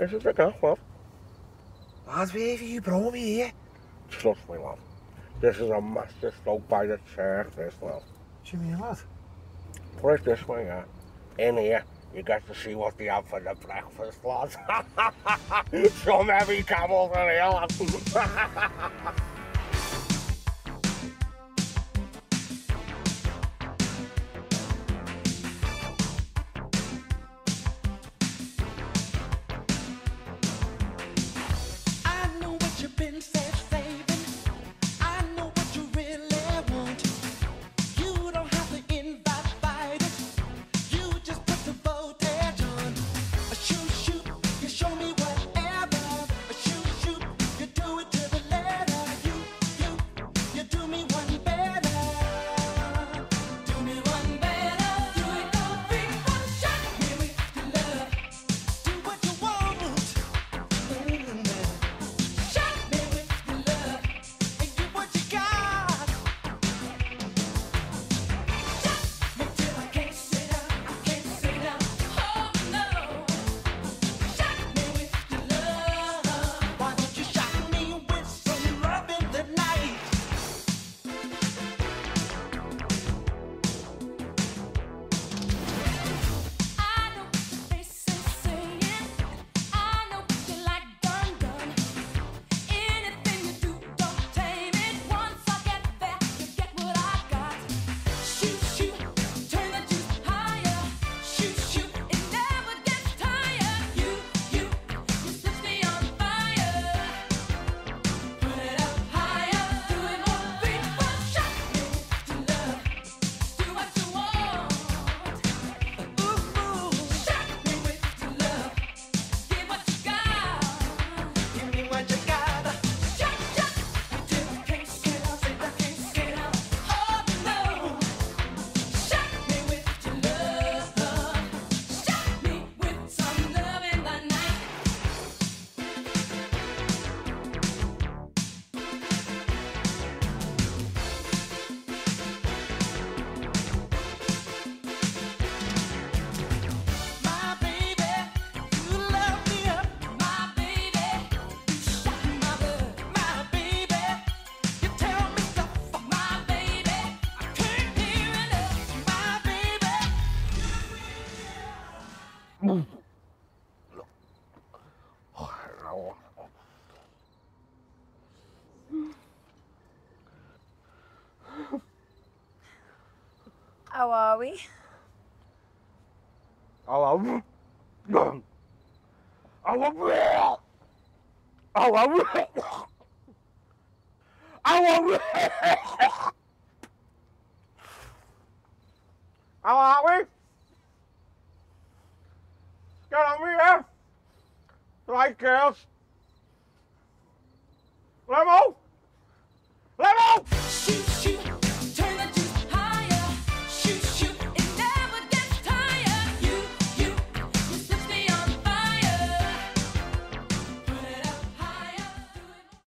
This Is it okay, love? Lads, where have you brought me here? Trust me, love. This is a master stroke by the church, this, lad. What do you mean, lad? Put it this way, yeah. In here, you get to see what they have for the breakfast, lads. Some heavy camels in here, lads. How are we? Hello. Hello. Hello. Hello. Hello. How are we? over here? Like girls?